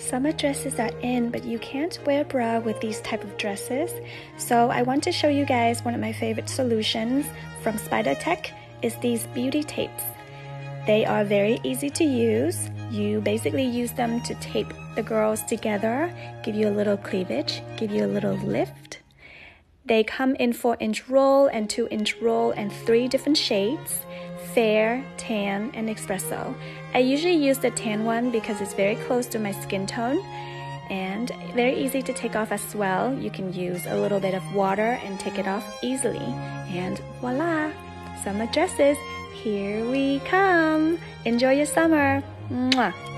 Summer dresses are in, but you can't wear bra with these type of dresses. So I want to show you guys one of my favorite solutions from Spidertech is these beauty tapes. They are very easy to use. You basically use them to tape the girls together, give you a little cleavage, give you a little lift. They come in 4 inch roll and 2 inch roll and 3 different shades fair, tan, and espresso. I usually use the tan one because it's very close to my skin tone and very easy to take off as well. You can use a little bit of water and take it off easily. And voila! Summer dresses, here we come! Enjoy your summer! Mwah.